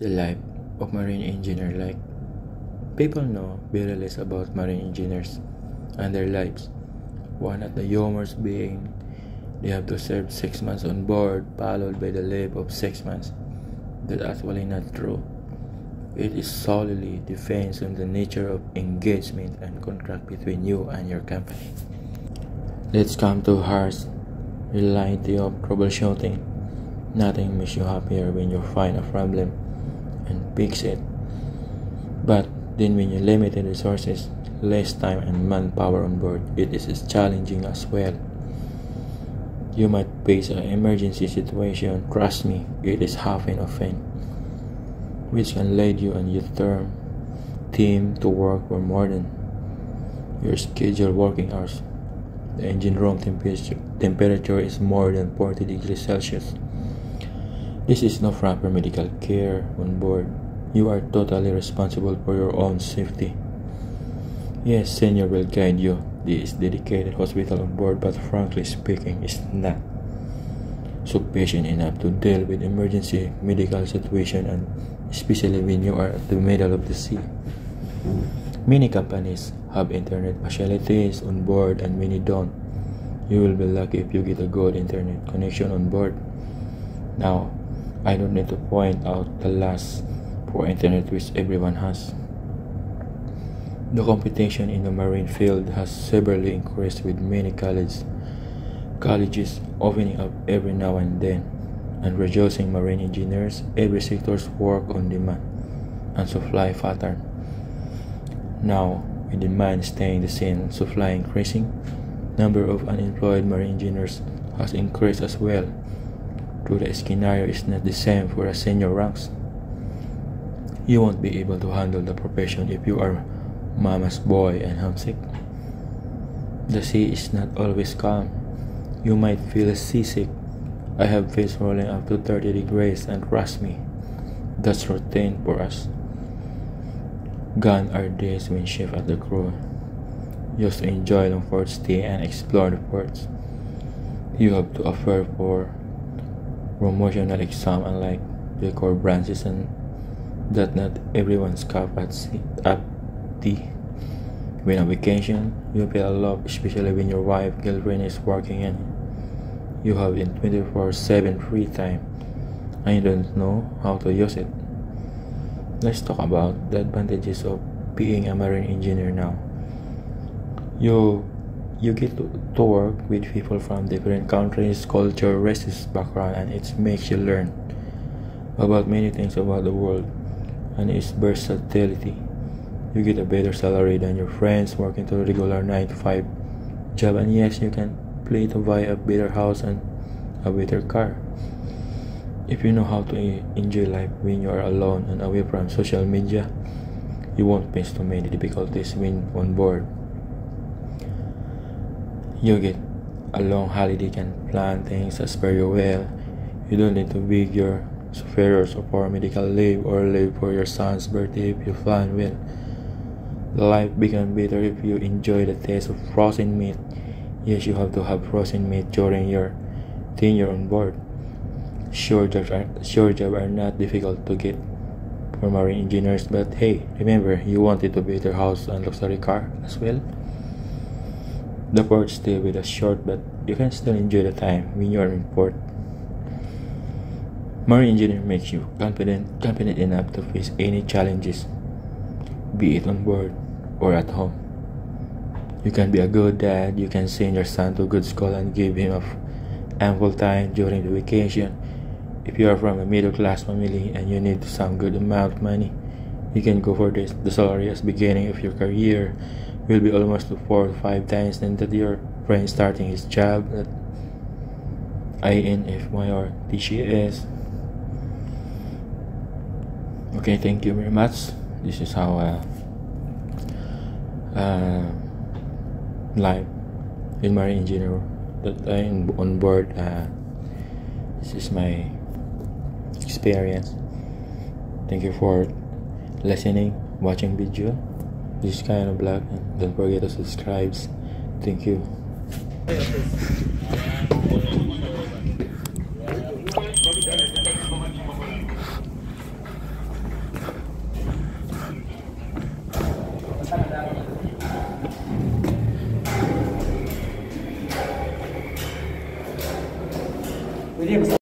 The life of marine engineer like people know very less about marine engineers and their lives. One of the humors being they have to serve six months on board, followed by the leave of six months. That's actually not true. It is solely depends on the nature of engagement and contract between you and your company. Let's come to harsh reality of troubleshooting. Nothing makes you happier when you find a problem fix it. But then when you limited resources, less time and manpower on board, it is challenging as well. You might face an emergency situation, trust me, it is happen often, which can lead you and your term team to work for more than your scheduled working hours. The engine room temperature, temperature is more than 40 degrees Celsius. This is no proper medical care on board. You are totally responsible for your own safety. Yes, senior will guide you. This dedicated hospital on board, but frankly speaking, is not so patient enough to deal with emergency medical situation and especially when you are at the middle of the sea. Many companies have internet facilities on board and many don't. You will be lucky if you get a good internet connection on board. Now, I don't need to point out the last for internet which everyone has. The competition in the marine field has severely increased with many colleges, colleges opening up every now and then and reducing marine engineers every sector's work on demand and supply pattern. Now, with demand staying the same, supply increasing, number of unemployed marine engineers has increased as well though the scenario is not the same for a senior ranks. You won't be able to handle the profession if you are mama's boy and homesick. The sea is not always calm. You might feel seasick. I have faced rolling up to 30 degrees and trust me, that's routine for us. Gone are days when shift at the crew. Just enjoy the port stay and explore the ports. You have to offer for promotional exam unlike the core branches and that not everyone's cup at sea, at the when on vacation you feel a lot especially when your wife girlfriend is working and you have in 24-7 free time. And you don't know how to use it. Let's talk about the advantages of being a marine engineer now. You you get to, work with people from different countries, culture, races, background, and it makes you learn about many things about the world and its versatility. You get a better salary than your friends working to a regular 9 to 5 job, and yes, you can play to buy a better house and a better car. If you know how to enjoy life when you are alone and away from social media, you won't face too many difficulties when on board. You get a long holiday can plan things as per your will. You don't need to beg your superiors for medical leave or leave for your son's birthday if you plan well. Life becomes better if you enjoy the taste of frozen meat. Yes, you have to have frozen meat during your tenure on board. Sure jobs are, sure jobs are not difficult to get for marine engineers, but hey, remember you wanted a better house and luxury car as well. The port stay with us short, but you can still enjoy the time when you are in port. Marine engineering makes you confident, confident enough to face any challenges, be it on board or at home. You can be a good dad. You can send your son to good school and give him ample time during the vacation. If you are from a middle class family and you need some good amount of money, you can go for this. The salary as beginning of your career will be almost four or five times than that your friend starting his job at INFY or TCS. Okay, thank you very much. This is how uh, uh, life in marine engineer that I'm on board. Uh, this is my experience. Thank you for listening, watching video this kind of black and don't forget to subscribe. Thank you